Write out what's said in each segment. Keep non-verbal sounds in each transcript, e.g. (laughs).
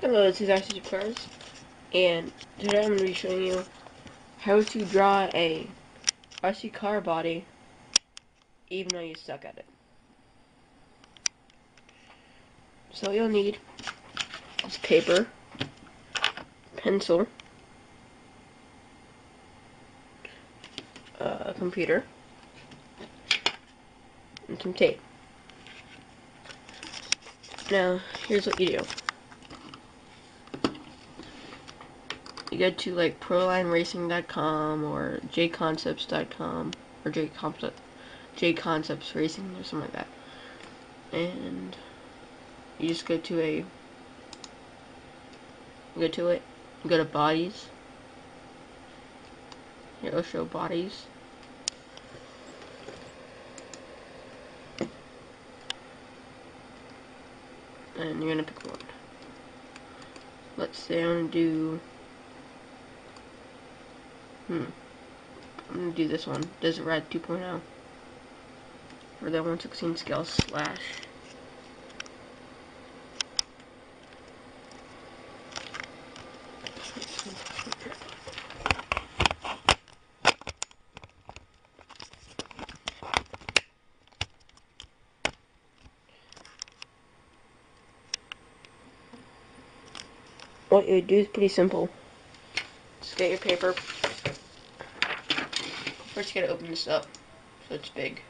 Hello, this is Ashley Cars, and today I'm going to be showing you how to draw a RC car body even though you suck at it. So you'll need is paper, pencil, uh, a computer, and some tape. Now, here's what you do. Go to like prolineracing.com or jconcepts.com or jconcept jconcepts racing or something like that. And you just go to a go to it, go to bodies. Here, it'll show bodies. And you're gonna pick one. Let's say I'm gonna do Hmm. I'm gonna do this one. Desert Ride 2.0. For the 116 scale slash what you would do is pretty simple. Just get your paper. First you gotta open this up so it's big.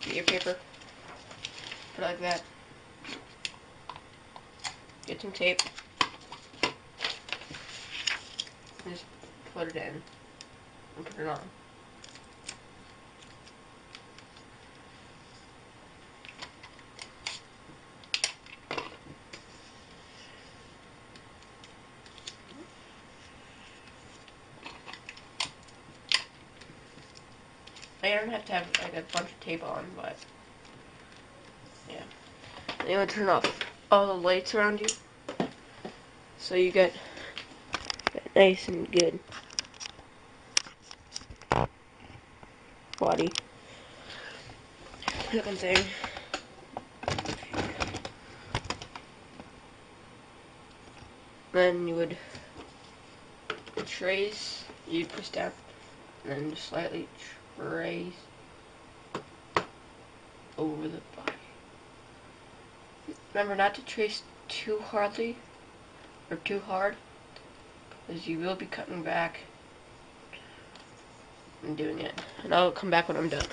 Get your paper. Put it like that. Get some tape. Just put it in and put it on. I don't have to have like a bunch of tape on, but yeah. You want to turn off all the lights around you, so you get, get nice and good body. Second thing. Then you would trace, you'd push down, and then just slightly trace over the body. Remember not to trace too hardly or too hard because you will be cutting back and doing it. And I'll come back when I'm done.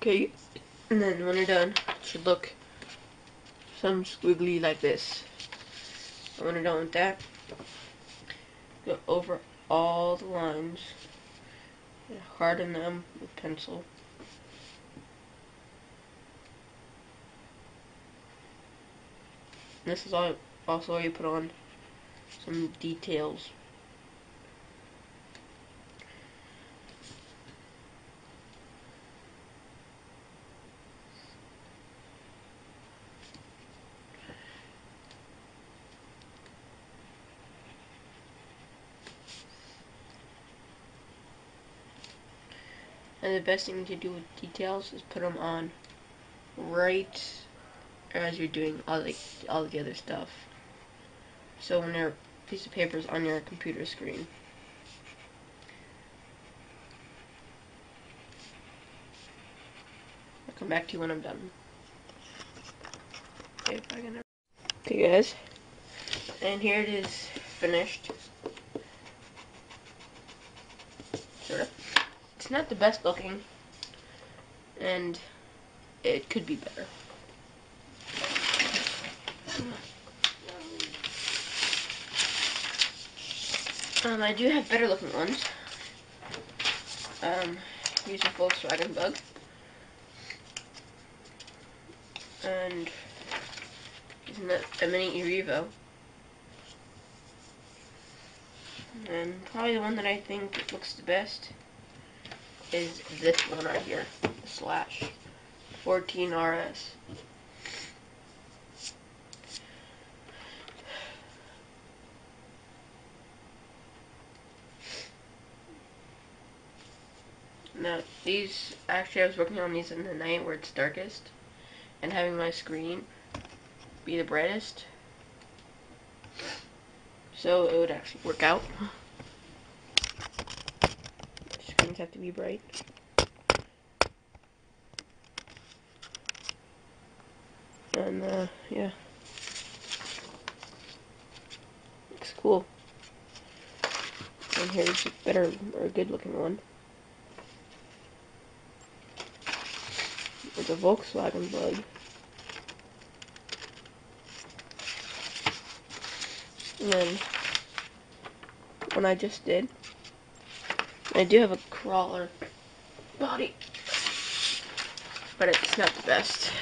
Okay, and then when you're done, it should look some squiggly like this. And when you're done with that, go over all the lines harden them with pencil. This is also where you put on some details And the best thing to do with details is put them on right as you're doing all the, all the other stuff. So when your piece of paper is on your computer screen. I'll come back to you when I'm done. Okay, okay guys. And here it is finished. Sort of. It's not the best looking, and it could be better. Um, I do have better looking ones. Um, a Volkswagen Bug. And isn't that a mini E-Revo. And probably the one that I think looks the best is this one right here, slash 14RS. Now these actually I was working on these in the night where it's darkest and having my screen be the brightest so it would actually work out. (laughs) Screens have to be bright. And uh, yeah. Looks cool. And here's a better or a good looking one. It's a Volkswagen bug. And then one I just did. I do have a crawler body, but it's not the best.